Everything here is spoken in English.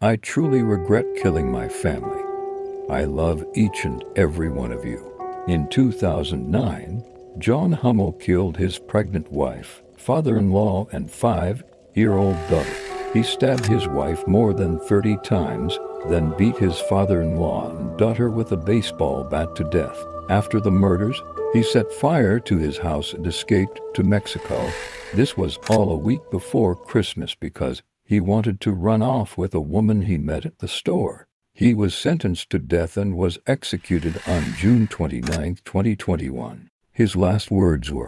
I truly regret killing my family. I love each and every one of you. In 2009, John Hummel killed his pregnant wife, father-in-law, and five-year-old daughter. He stabbed his wife more than 30 times, then beat his father-in-law and daughter with a baseball bat to death. After the murders, he set fire to his house and escaped to Mexico. This was all a week before Christmas because he wanted to run off with a woman he met at the store. He was sentenced to death and was executed on June 29, 2021. His last words were,